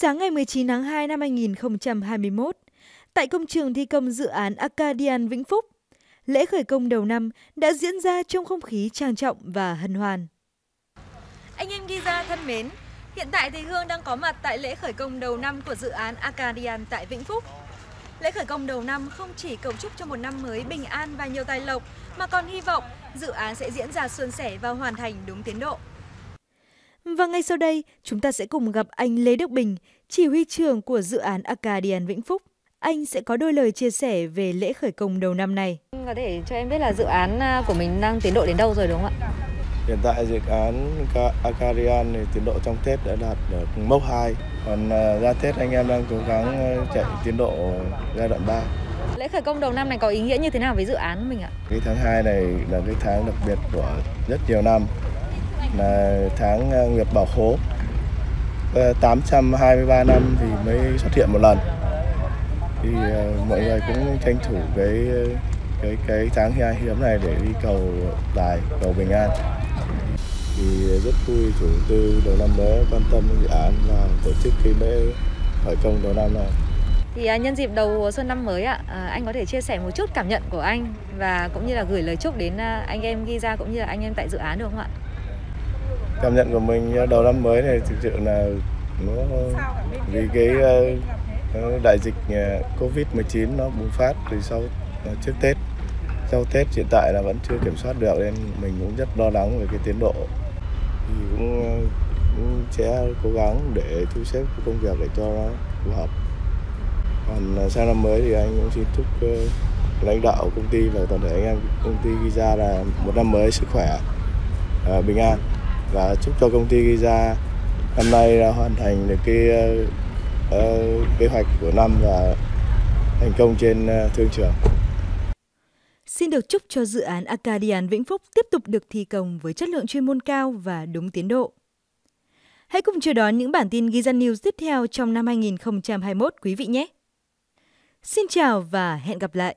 Sáng ngày 19 tháng 2 năm 2021, tại công trường thi công dự án Acadian Vĩnh Phúc, lễ khởi công đầu năm đã diễn ra trong không khí trang trọng và hân hoan. Anh em ghi ra thân mến, hiện tại thì Hương đang có mặt tại lễ khởi công đầu năm của dự án Acadian tại Vĩnh Phúc. Lễ khởi công đầu năm không chỉ cầu chúc cho một năm mới bình an và nhiều tài lộc, mà còn hy vọng dự án sẽ diễn ra suôn sẻ và hoàn thành đúng tiến độ. Và ngay sau đây, chúng ta sẽ cùng gặp anh Lê Đức Bình, chỉ huy trưởng của dự án Acadian Vĩnh Phúc. Anh sẽ có đôi lời chia sẻ về lễ khởi công đầu năm này. Có thể cho em biết là dự án à, của mình đang tiến độ đến đâu rồi đúng không ạ? Hiện tại dự án Acadian thì tiến độ trong Tết đã đạt được mốc 2. Còn à, ra Tết anh em đang cố gắng à, chạy tiến độ giai đoạn 3. Lễ khởi công đầu năm này có ý nghĩa như thế nào với dự án của mình ạ? Cái tháng 2 này là cái tháng đặc biệt của rất nhiều năm là tháng à, Nguyệt Bảo Khố 823 năm thì mới xuất hiện một lần. Thì uh, mọi người cũng tranh thủ cái cái cái tháng hai hiếm này để đi cầu tài cầu bình an. Thì rất vui chủ tư đầu năm mới quan tâm đến dự án và tổ chức cái lễ khởi công đầu năm này. Thì uh, nhân dịp đầu xuân năm mới ạ, à, anh có thể chia sẻ một chút cảm nhận của anh và cũng như là gửi lời chúc đến uh, anh em ghi ra cũng như là anh em tại dự án được không ạ? Cảm nhận của mình ờ, đầu năm mới này thực sự là nó vì cái ờ, ờ, đại dịch Covid-19 nó bùng phát từ sau trước Tết. Sau Tết hiện tại là vẫn chưa kiểm soát được nên mình cũng rất lo lắng về cái tiến độ. Thì cũng, cũng sẽ cố gắng để thu xếp công việc để cho nó phù hợp. Còn sang năm mới thì anh cũng xin chúc lãnh đạo công ty và toàn thể anh em công ty ghi ra là một năm mới sức khỏe, bình an và chúc cho công ty ra năm nay đã hoàn thành được cái uh, kế hoạch của năm và thành công trên uh, thương trường. Xin được chúc cho dự án Acadian Vĩnh Phúc tiếp tục được thi công với chất lượng chuyên môn cao và đúng tiến độ. Hãy cùng chờ đón những bản tin giza News tiếp theo trong năm 2021 quý vị nhé. Xin chào và hẹn gặp lại!